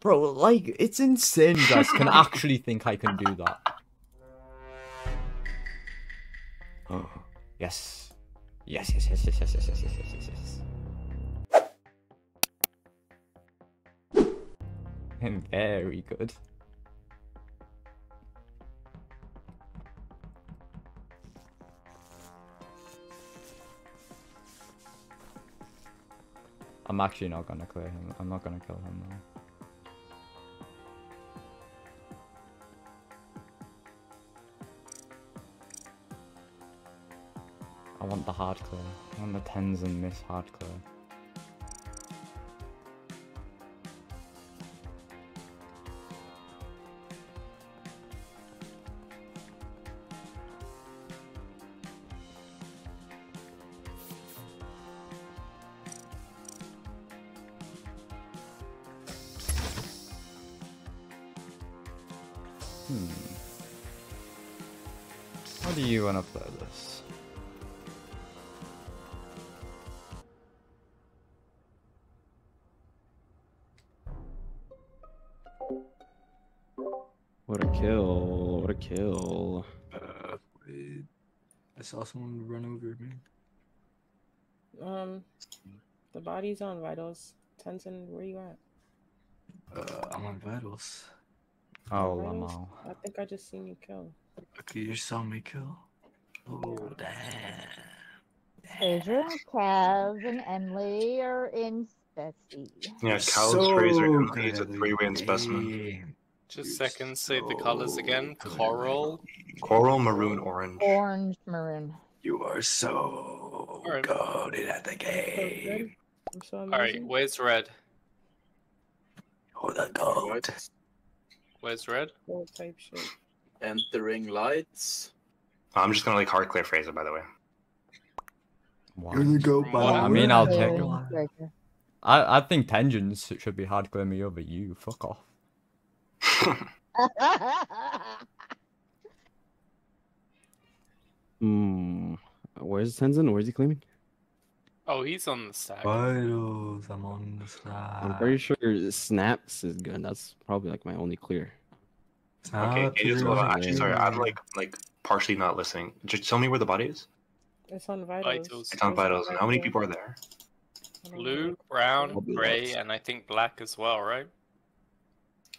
Bro, like, it's insane you guys can actually think I can do that. Oh, yes. Yes, yes, yes, yes, yes, yes, yes, yes, yes, yes, yes. Very good. I'm actually not gonna clear him. I'm not gonna kill him though. I want the hard clear. I want the tens and miss hard clear. Hmm. How do you want to play What a kill. What a kill. Uh, wait. I saw someone run over me. Um, the body's on vitals. Tenzin, where you at? Uh, I'm on vitals. Oh, Vitals? Lamau. I think I just seen you kill. Okay, you saw me kill. Oh damn. Asia, Kaz, and Emily are in Spetsy. Yeah, Cal's So Razor and he's a three-way in specimen. Damn. Just You're seconds, say the colors again. Coral. Coral, maroon, orange. Orange maroon. You are so Alright. goaded at the game. good. So. Alright, where's red? Oh, the goat. Where's red? Cool type shit. Entering lights. I'm just gonna like hard clear Frazer, by the way. Wow. You're the goat, by I mean. I'll take oh, yeah, breaker. I, I think Tensions should be hard clear me over you. Fuck off. Hmm. Where's Tenzin? Where's he claiming? Oh, he's on the stack. Vitals, I'm on the side. I'm pretty sure Snaps is good. That's probably like my only clear. okay, Snap, Aegis, hold on. Actually, sorry, I'm like like partially not listening. Just tell me where the body is. It's on vitals. Vitals. It's on vitals. And how many people are there? Blue, brown, gray, and I think black as well, right?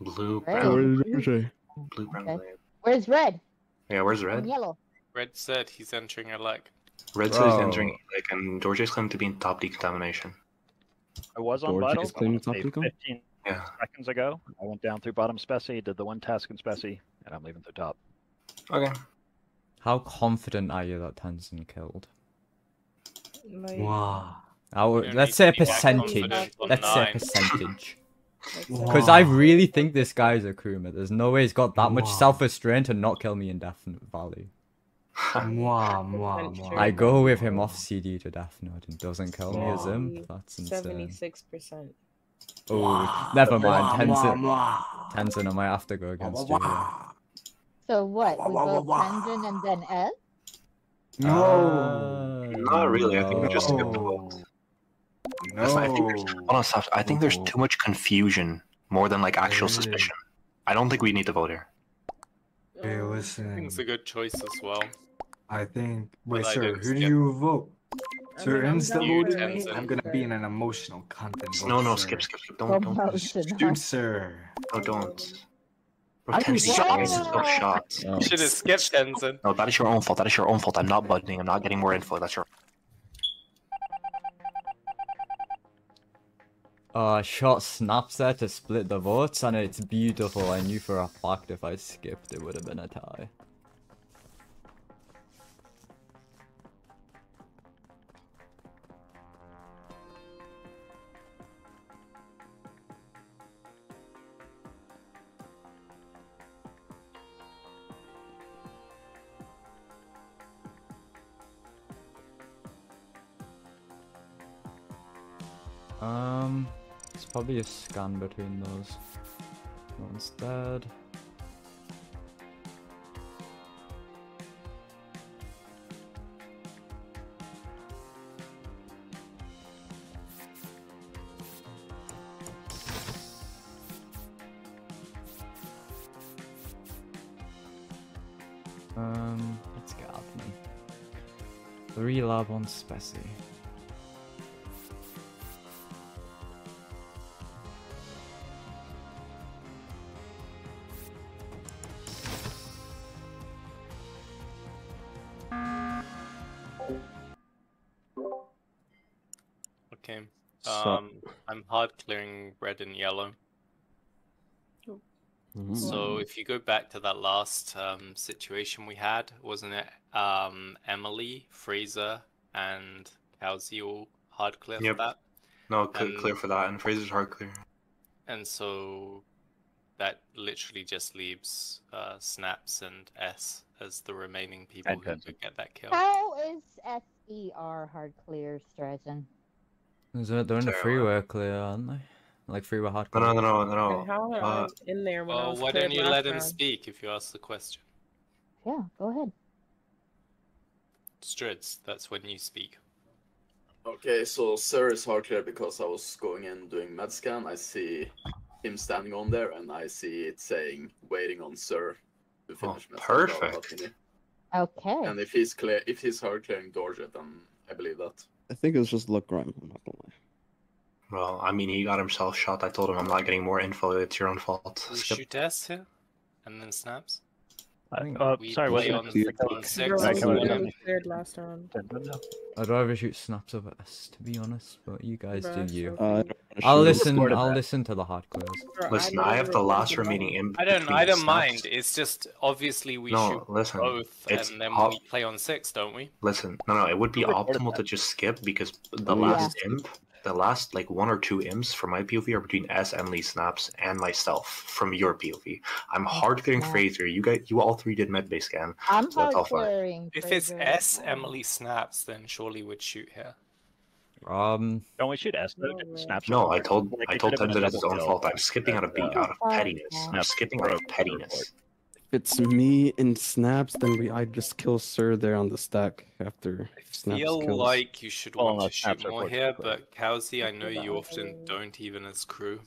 Blue, Right. brown, Where's blue, brown, Okay. gray. Where's red Yeah, where's and red? yellow? Red said he's entering a leg. Red said he's Bro. entering like and George's claimed to be in top decontamination. I was on George is vitals. Claiming top decon? 15 Yeah. seconds ago. I went down through bottom specie, did the one task in specie, and I'm leaving through top. Okay. How confident are you that Tenzin killed? Like, Wow. I would, let's say a to be that percentage. Let's say a percentage. like Wow. Because I really think this guy is a crewmate. There's no way he's got that much self-restraint to not kill me in Definite Valley. Mwah, mwah, mwah. I go with him off CD to Death Note and doesn't kill me as him. Wow. That's insane. Seventy-six percent. Oh, never mind. Mwah, Tenzin, mwah, Tenzin, I might have to go against you. mwah, here. mwah. So what? Wah, We go wah, wah. Tenzin and then L? No. Uh, Not really. I think we just skipped the No. That's not- I think there's hold on, stop. I think there's too much confusion more than like actual Really? suspicion. I don't think we need to vote here. Hey, I listen. think it's a good choice as well. I think. Wait, But sir, who do skip. you vote? I Sir, mean, I'm insta down You, for voting? Tenzin. I'm gonna be in an emotional content. vote, No, no, sir. skip, skip, skip. Don't, don't. Promotion. Dude, sir. No, don't. Bro, I ten was seconds is no shocked. shot. No. Should have skipped Tenzin. No, that is your own fault. That is your own fault. I'm not buttoning. I'm not getting more info. That's your. Uh, shot snaps there to split the votes, and it's beautiful. I knew for a fact if I skipped, it would have been a tie. Um, it's probably a scan between those. One's dead. Um, let's get Alchemy. Three lab on Spessy. Hard clearing red and yellow. Mhm. So if you go back to that last um, situation we had, wasn't it um, Emily, Frazer, and Kelsey all hard clear Yep. for that? No, clear, And- clear for that, and Frazer's hard clear. And so that literally just leaves uh, Snaps and S as the remaining people And who could get that kill. How is SER hard clear, Streisand? Is it, they're in the Sorry, freeway clear, aren't they? Like freeway hard No, clear. no, no, no, no. And how are uh, in there when I Well, was why don't you last let him speak if you ask the question? Yeah, go ahead. Strids, that's when you speak. Okay, so Sir is hard clear because I was going in doing med scan. I see him standing on there, and I see it saying waiting on Sir to finish med scan. perfect. Continue. Okay. And if he's clear, if he's hard clearing Dorjet, then I believe that. I think it was just luck grime. I'm not gonna lie. Well, I mean, he got himself shot. I told him I'm not getting more info. It's your own fault. We Skip. shoot S here, and then Snaps. Uh, think uh, We sorry, play what's on, it? on six. Girl, I Right, was come the on, one yeah. who was cleared last round. Tenzin now? I'd rather shoot snaps of us, to be honest, but you guys Bruh, do you. Uh, I don't wanna I'll listen. I'll that. listen to the hard clears. Listen, I have the last remaining all imp. I don't. between I don't snaps. mind. It's just obviously we No, shoot listen. both, it's and then hot- we play on six, don't we? Listen, no, no, it would be optimal to just skip because the Yeah. last imp, the last like one or two imps from my POV are between S, and Emily, Snaps, and myself from your POV. I'm hard clearing Yeah. Frazer. You guys, you all three did med base scan. I'm So that's all hard fine. clearing. If it's S, Emily, Snaps, then surely we'd shoot here. Um, Don't we shoot S? though? No. Snaps No, I told like I told could've Tenzin been a it's his own kill. fault. I'm skipping out of beat out of pettiness. I'm skipping out of broke. pettiness. If it's me and snaps, then we I just kill Sir there on the stack after I snaps feel kills. like you should Well, want no, to Snaps shoot more here, clear. but Kelsey, I know you often don't even as crew.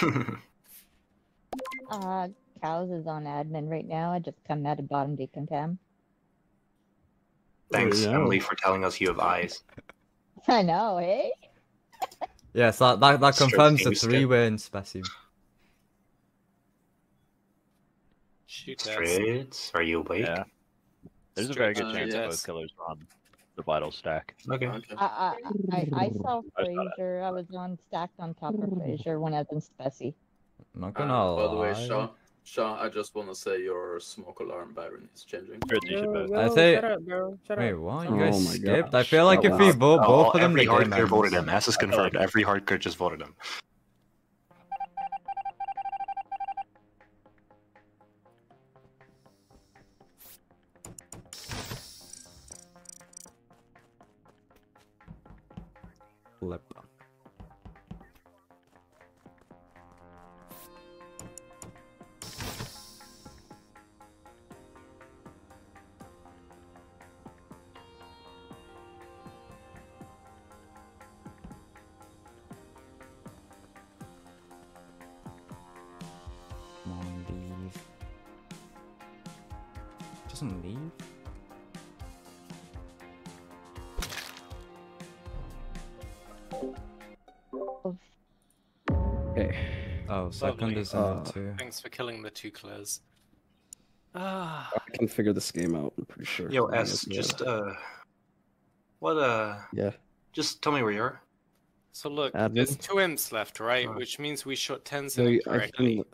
Uh, cows is on admin right now. I just come out of bottom decontam. Thanks, Yeah. Emily, for telling us you have eyes. I know, hey? yes, that that, that confirms the three-way in Specie. Shoot S. Straight, are you awake? Yeah. There's a very good Uh, chance yes. both killers are on the vital stack. Okay. Okay. I, I, I, I saw I. Frazer. I was on stacked on top of Frazer when I was in Specie. I'm not Uh, gonna by the way, lie. Shaw, Shaw, I just want to say your smoke alarm Byron is changing. Strids, you should Yo, I think- shut up, bro. Shut Wait, up. what? Oh You guys my skipped? I feel like Oh, if we wow. vote Oh, both of them, every the hard game clear voted ends. him. S is confirmed. Every hard clear just voted him. Come. Doesn't leave? Okay. Oh, second Lovely. is in Uh, it too. Thanks for killing the two clears. Ah, I can figure this game out. I'm pretty sure. Yo, S, yeah. just uh, what uh, Yeah. just tell me where you are. so look, Admin? there's two imps left, right? Oh. Which means we shot So Tenzin you- I incorrectly. can...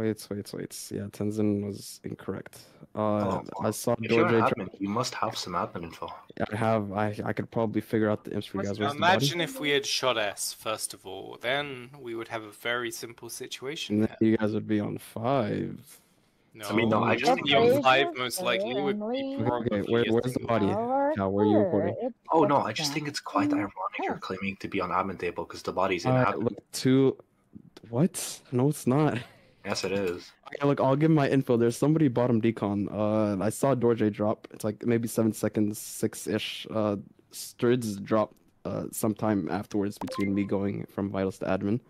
Wait, wait, wait. Yeah, Tenzin was incorrect. Uh, Oh, I saw If you're Dorje. admin, you must have some admin info. I have. I I could probably figure out the imps for you guys. Where's the? Imagine if we had shot S first of all, then we would have a very simple situation. And then you guys would be on five. No, I mean, no, I just think on you- five most likely would be Emily. Okay, where- where's the body? Yeah, where are you recording? It's Oh no, I just think it's quite ironic you're claiming to be on admin table because the body's in Uh, admin. look, two. What? No, it's not. Yes, it is. Okay, look, I'll give my info. There's somebody bottom decon. Uh, I saw Dorje drop. It's like maybe seven seconds, six ish. Uh, Strids drop. Uh, sometime afterwards between me going from vitals to admin.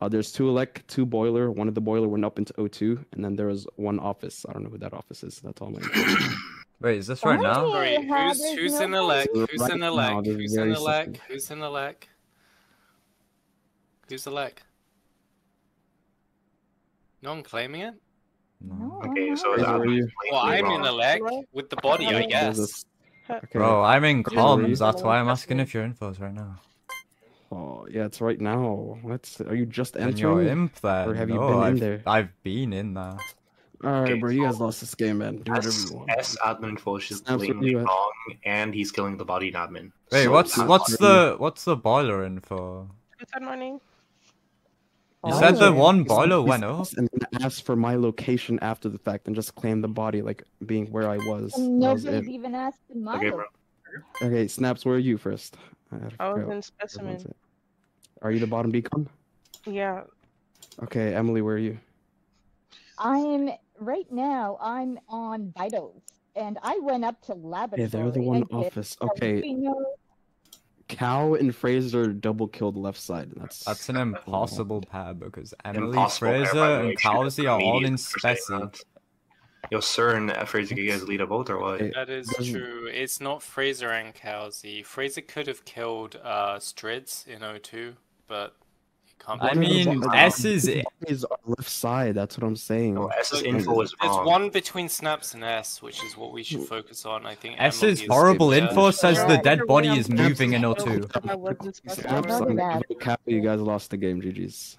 Uh, there's two elect, two boiler. One of the boiler went up into O2, and then there was one office. I don't know who that office is. That's all my. Wait, is this right now? Sorry, how who's there's who's no in the leg? voice? Who's in the Right leg? Who's in the leg? Who's in the leg? Who's the leg? No one claiming it? No, Okay, so not. is Where you? Well, I'm completely in the leg with the body, I Hello? There's a guess. Okay. Bro, I'm in Where comms. That's why I'm asking me. if your info's right now. Oh yeah, it's right now. What? Are you just And your entering? imp there. Or have you no, been in I've, there? I've been in there. All right, Okay, bro. You guys lost this game, man. Do whatever S, you want. S admin info is just Snaps, where blatantly wrong, and he's killing the body in admin. Wait, So what's that's- what's the what's the boiler info? Good morning. You Oh, said the one He's- boiler he's went up. lost And then asked for my location after the fact, and just claimed the body like being where I was. And That was nobody's even asked in my Okay, bro. Okay, snaps. Where are you first? I, I was in specimen. Are you the bottom decon? Yeah. Okay, Emily, where are you? I'm right now. I'm on vitals, and I went up to laboratory. Yeah, they're the one and did office. Okay, neutrino- Cow and Frazer double killed left side. That's That's an impossible pair because Emily, Impossible Frazer, the way. and You should Cowzy are all in comedians for saying Spessy. that. Yo, Sir and uh, Frazer, you guys lead a vote or what? That is true. It's not Frazer and Cowzy. Frazer could have killed uh, Strids in O2, but he can't. I One of the mean, S is is left side. That's what I'm saying. No, S's Look, info is There's wrong. one between Snaps and S, which is what we should mm. focus on. I think S is horrible info says the dead body is moving in O2. I was in specimen. Snaps, Remember I'm that. You guys lost the game. GG's.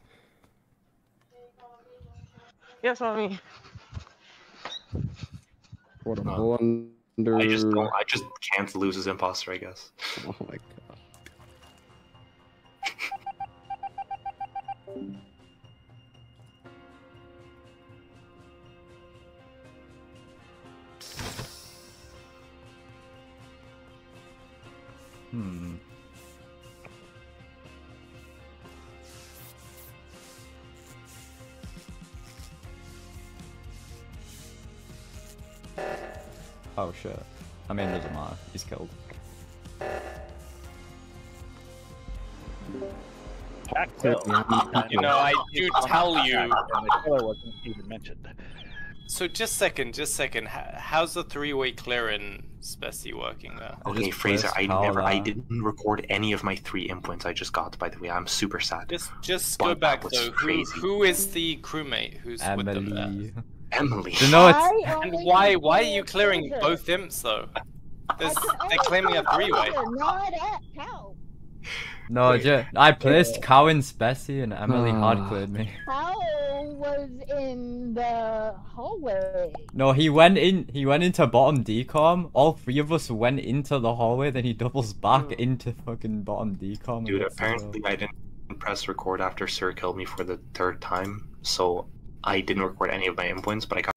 Yes, mommy. What a uh, blunder. I just don't. I just can't lose as imposter. I guess. Oh my god. Oh shit. I mean, doesn't uh, matter. He's killed. Jack kill. You know, I do tell you. And the killer wasn't even mentioned. So just second, just second. How's the three-way clearing Spessy working there? Okay, Frazer, I never, I didn't record any of my three impoints I just got. By the way, I'm super sad. Just, just But go back was though. Who, who is the crewmate who's with them there? Emily. Emily. You know it's. I And only why, why are you clearing both imps though? There's, they're claiming a three-way. Not at cow. No, Wait. ju- I placed Cow in Spessy and Emily hard Ah. cleared me. Cow was in the hallway. No, he went in. He went into bottom decon. All three of us went into the hallway. Then he doubles back into fucking bottom decon. Dude, gets the apparently I didn't press record after Sir killed me for the third time, so I didn't record any of my endpoints, but I got.